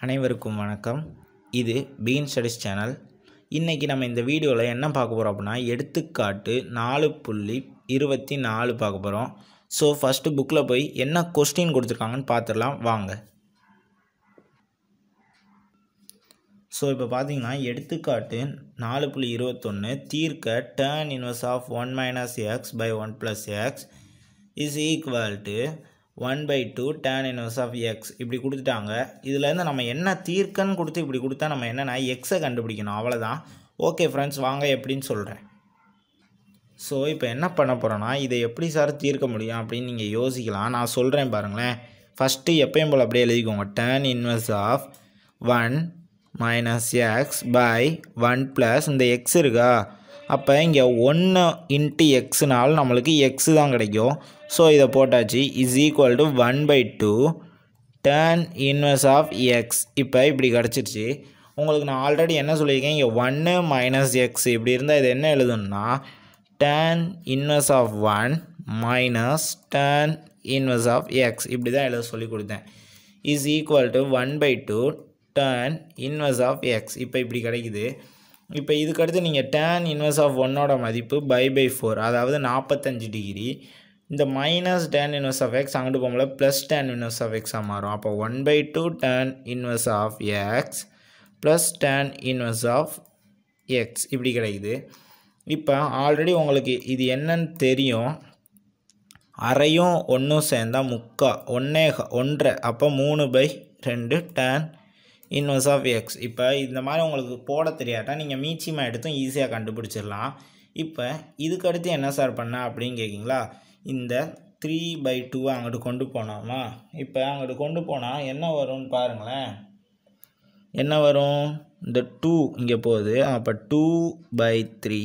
அனைவருக்கும் வணக்கம். இது பீன் ஸ்டடிஸ் சேனல். இன்றைக்கி நம்ம இந்த வீடியோவில் என்ன பார்க்க போகிறோம் அப்படின்னா எடுத்துக்காட்டு நாலு புள்ளி இருபத்தி நாலு பார்க்க போகிறோம் ஸோ ஃபஸ்ட்டு புக்கில் போய் என்ன கொஸ்டின் கொடுத்துருக்காங்கன்னு பார்த்துடலாம். வாங்க. ஸோ இப்போ பார்த்தீங்கன்னா எடுத்துக்காட்டு நாலு புள்ளி இருபத்தொன்று தீர்க்க tan inverse of one minus x by one plus x is equal to one by two tan inverse of x இப்படி கொடுத்துட்டாங்க. இதுலேருந்து நம்ம என்ன தீர்க்கன்னு கொடுத்து இப்படி கொடுத்தா நம்ம என்னென்னா எக்ஸை கண்டுபிடிக்கணும். அவ்வளோதான் ஓகே ஃப்ரெண்ட்ஸ் வாங்க எப்படின்னு சொல்கிறேன் ஸோ இப்போ என்ன பண்ண போகிறோன்னா இதை எப்படி சார் தீர்க்க முடியும் அப்படின்னு நீங்கள் யோசிக்கலாம். நான் சொல்கிறேன் பாருங்களேன். ஃபஸ்ட்டு எப்பயும் போல் அப்படியே எழுதிக்கோங்க. Tan inverse of one minus x by one plus இந்த எக்ஸ் இருக்கா? அப்போ இங்கே ஒன்று இன்ட்டு எக்ஸ்னாலும் நம்மளுக்கு எக்ஸு தான் கிடைக்கும். ஸோ இதை போட்டாச்சு. Is equal to one by two tan inverse of x இப்போ இப்படி கிடச்சிருச்சு. உங்களுக்கு நான் ஆல்ரெடி என்ன சொல்லியிருக்கேன்? இங்கே ஒன்று மைனஸ் எக்ஸ் இப்படி இருந்தால் இது என்ன எழுதணும்னா tan inverse of one minus tan inverse of x இப்படி தான் எழுத சொல்லி கொடுத்தேன். Is equal to one by two tan inverse of x இப்போ இப்படி கிடைக்குது. இப்போ இதுக்கடுத்து நீங்கள் டேன் இன்வர்ஸ் ஆஃப் ஒன்னோட மதிப்பு பை பை ஃபோர் அதாவது நாற்பத்தஞ்சு டிகிரி இந்த minus tan inverse of x அங்கிட்டு போகும்போது ப்ளஸ் டேன் இன்வெர்ஸ் ஆஃப் எக்ஸாக மாறும். அப்போ one by two tan inverse of x plus tan inverse of x இப்படி கிடைக்குது. இப்போ ஆல்ரெடி உங்களுக்கு இது என்னன்னு தெரியும். அரையும் ஒன்றும் சேர்ந்தா முக்கா ஒன்றே ஒன்றரை அப்போ மூணு பை ரெண்டு டேன் இன்வர்ஸ் ஆஃப் எக்ஸ் இப்போ இந்த மாதிரி உங்களுக்கு போட தெரியாட்டா நீங்கள் மீச்சியமாக எடுத்தும் ஈஸியாக கண்டுபிடிச்சிடலாம். இப்போ இதுக்கடுத்து என்ன சார் பண்ண அப்படின்னு கேட்கிங்களா இந்த த்ரீ பை டூவை அங்கிட்டு கொண்டு போனோமா? இப்போ அங்கிட்டு கொண்டு போனால் என்ன வரும்னு பாருங்களேன். என்ன வரும்? இந்த டூ இங்கே போகுது. அப்போ two by three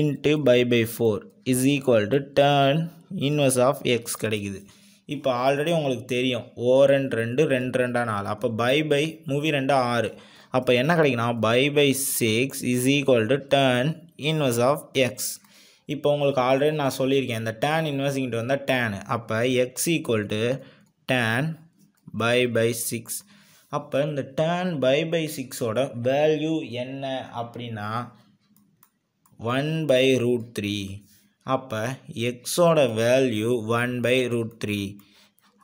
into pi by four is equal to tan inverse of x கிடைக்குது. இப்போ ஆல்ரெடி உங்களுக்கு தெரியும். ஓ ரெண்டு ரெண்டு ரெண்டு ரெண்டா நாலு. அப்போ பை பை மூவி ரெண்டு ஆறு. அப்போ என்ன கிடைக்குன்னா pi by six is equal to tan inverse of x இப்போ உங்களுக்கு ஆல்ரெடி நான் சொல்லியிருக்கேன். இந்த டேன் இன்வர்ஸ் வந்தால் டேனு அப்போ x equal to tan pi by six அப்போ இந்த டேன் பை பை சிக்ஸோட வேல்யூ என்ன அப்படின்னா ஒன் பை ரூட் த்ரீ அப்போ எக்ஸோட value one by root three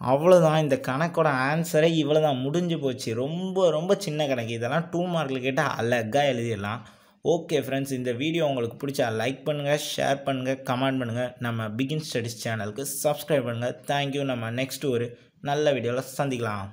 அவ்வளோதான் இந்த கணக்கோட ஆன்சரே இவ்வளோ தான் முடிஞ்சு போச்சு. ரொம்ப ரொம்ப சின்ன கணக்கு. இதெல்லாம் டூ மார்க்கில் கேட்டால் அழகாக எழுதிடலாம். ஓகே ஃப்ரெண்ட்ஸ் இந்த வீடியோ உங்களுக்கு பிடிச்சா லைக் பண்ணுங்கள் ஷேர் பண்ணுங்கள் கமெண்ட் பண்ணுங்கள் நம்ம பிகின் ஸ்டடிஸ் சேனலுக்கு சப்ஸ்கிரைப் பண்ணுங்கள் தேங்க்யூ நம்ம நெக்ஸ்ட் ஒரு நல்ல வீடியோவில் சந்திக்கலாம்.